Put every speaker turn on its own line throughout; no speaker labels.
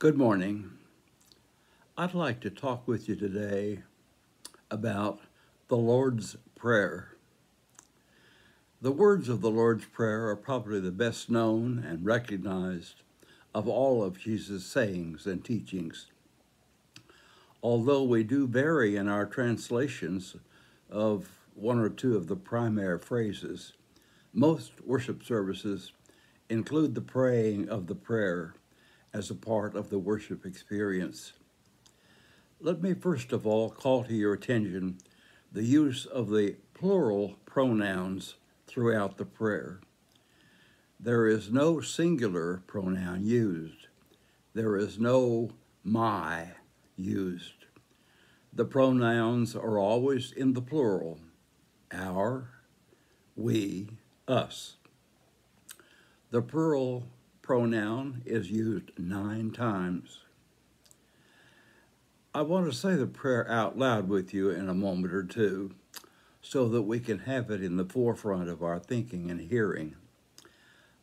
Good morning. I'd like to talk with you today about the Lord's Prayer. The words of the Lord's Prayer are probably the best known and recognized of all of Jesus' sayings and teachings. Although we do vary in our translations of one or two of the primary phrases, most worship services include the praying of the prayer as a part of the worship experience. Let me first of all call to your attention the use of the plural pronouns throughout the prayer. There is no singular pronoun used. There is no my used. The pronouns are always in the plural our, we, us. The plural pronoun is used nine times. I want to say the prayer out loud with you in a moment or two so that we can have it in the forefront of our thinking and hearing.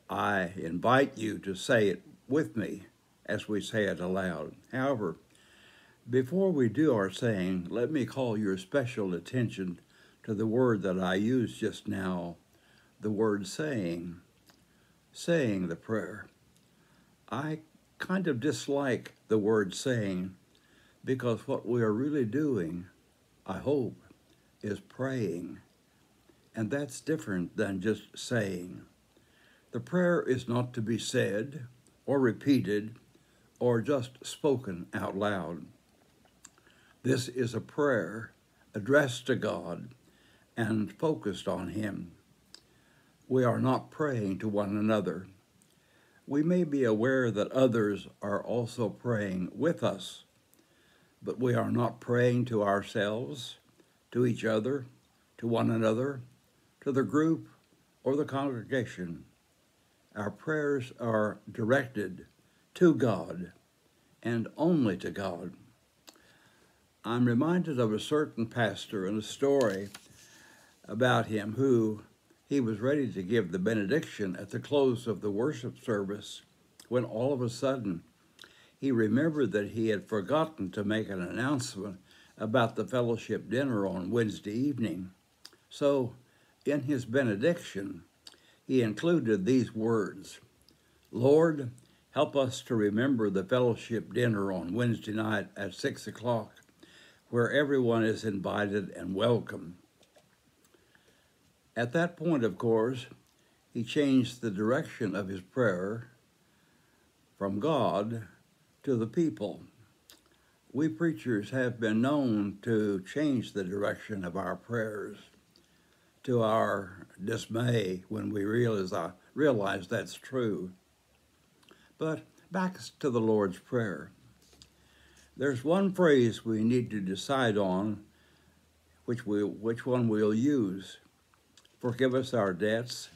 I invite you to say it with me as we say it aloud. However, before we do our saying, let me call your special attention to the word that I used just now, the word saying, saying the prayer. I kind of dislike the word saying because what we are really doing, I hope, is praying. And that's different than just saying. The prayer is not to be said or repeated or just spoken out loud. This is a prayer addressed to God and focused on Him. We are not praying to one another. We may be aware that others are also praying with us, but we are not praying to ourselves, to each other, to one another, to the group, or the congregation. Our prayers are directed to God and only to God. I'm reminded of a certain pastor and a story about him who he was ready to give the benediction at the close of the worship service when all of a sudden he remembered that he had forgotten to make an announcement about the fellowship dinner on Wednesday evening. So, in his benediction, he included these words Lord, help us to remember the fellowship dinner on Wednesday night at 6 o'clock, where everyone is invited and welcome. At that point, of course, he changed the direction of his prayer from God to the people. We preachers have been known to change the direction of our prayers to our dismay when we realize, uh, realize that's true. But back to the Lord's Prayer. There's one phrase we need to decide on which, we, which one we'll use. Forgive us our debts,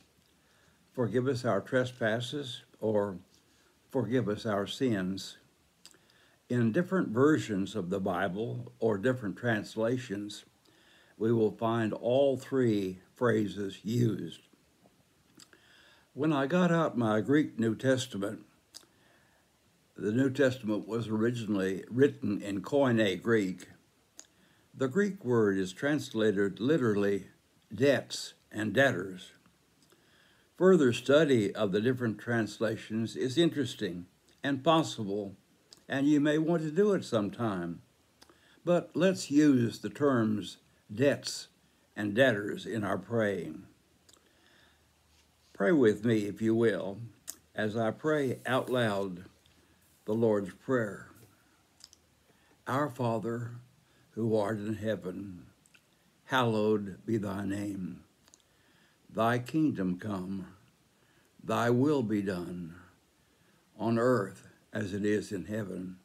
forgive us our trespasses, or forgive us our sins. In different versions of the Bible or different translations, we will find all three phrases used. When I got out my Greek New Testament, the New Testament was originally written in Koine Greek. The Greek word is translated literally debts and debtors. Further study of the different translations is interesting and possible, and you may want to do it sometime. But let's use the terms debts and debtors in our praying. Pray with me, if you will, as I pray out loud the Lord's Prayer. Our Father, who art in heaven, hallowed be thy name. Thy kingdom come, thy will be done, on earth as it is in heaven.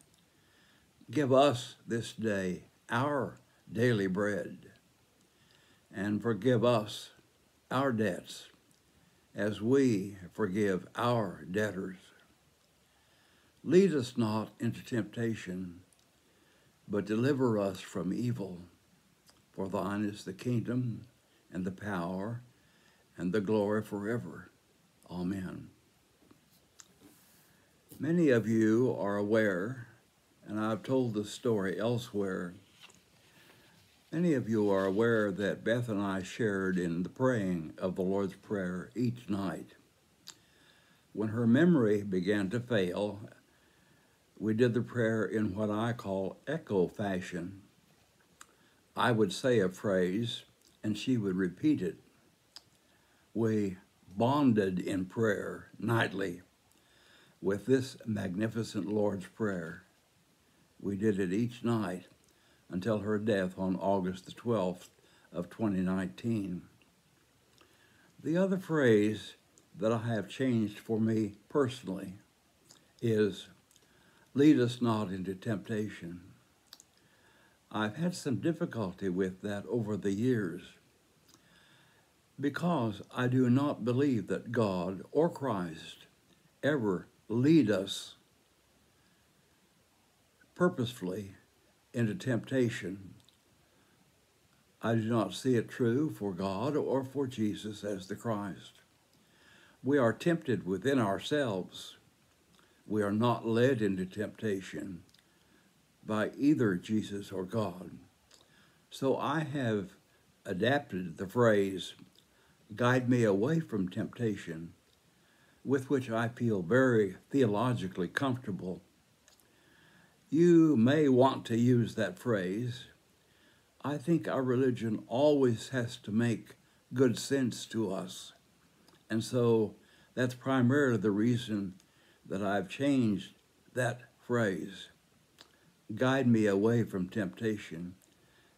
Give us this day our daily bread, and forgive us our debts as we forgive our debtors. Lead us not into temptation, but deliver us from evil. For thine is the kingdom and the power and the glory forever. Amen. Many of you are aware, and I've told this story elsewhere. Many of you are aware that Beth and I shared in the praying of the Lord's Prayer each night. When her memory began to fail, we did the prayer in what I call echo fashion. I would say a phrase and she would repeat it. We bonded in prayer nightly with this magnificent Lord's Prayer. We did it each night until her death on August the 12th of 2019. The other phrase that I have changed for me personally is lead us not into temptation. I've had some difficulty with that over the years because I do not believe that God or Christ ever lead us purposefully into temptation. I do not see it true for God or for Jesus as the Christ. We are tempted within ourselves. We are not led into temptation by either Jesus or God. So I have adapted the phrase, guide me away from temptation, with which I feel very theologically comfortable. You may want to use that phrase. I think our religion always has to make good sense to us. And so that's primarily the reason that I've changed that phrase. Guide me away from temptation,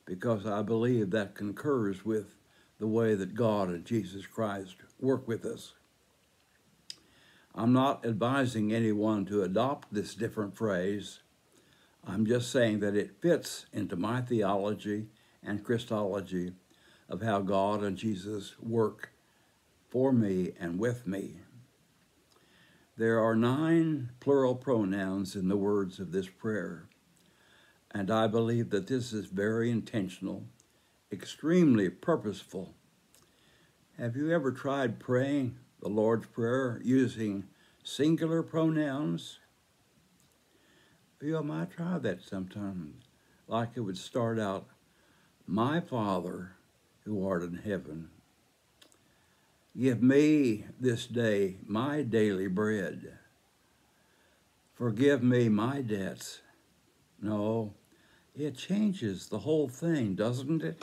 because I believe that concurs with the way that God and Jesus Christ work with us. I'm not advising anyone to adopt this different phrase. I'm just saying that it fits into my theology and Christology of how God and Jesus work for me and with me. There are nine plural pronouns in the words of this prayer, and I believe that this is very intentional, extremely purposeful. Have you ever tried praying the Lord's Prayer using singular pronouns? You might try that sometime, like it would start out, My Father who art in heaven Give me this day my daily bread. Forgive me my debts. No, it changes the whole thing, doesn't it?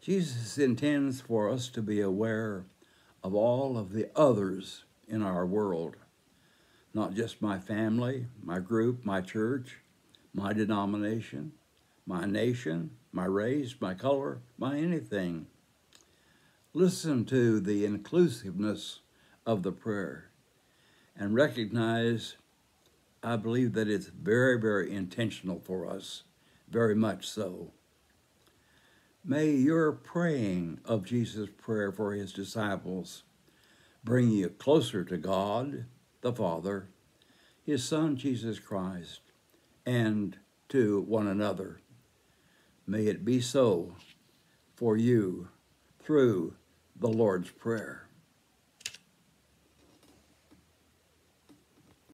Jesus intends for us to be aware of all of the others in our world, not just my family, my group, my church, my denomination, my nation, my race, my color, my anything listen to the inclusiveness of the prayer and recognize, I believe that it's very, very intentional for us, very much so. May your praying of Jesus' prayer for his disciples bring you closer to God, the Father, his Son, Jesus Christ, and to one another. May it be so for you through the Lord's Prayer.